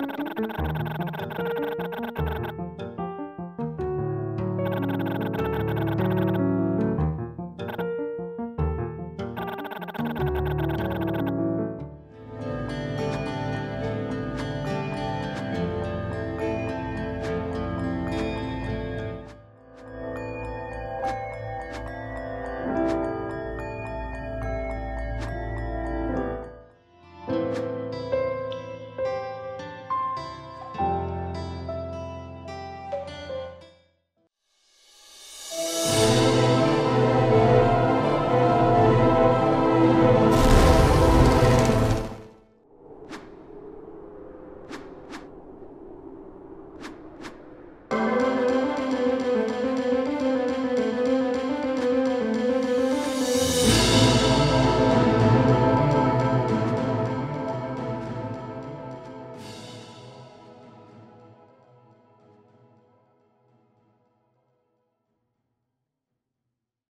you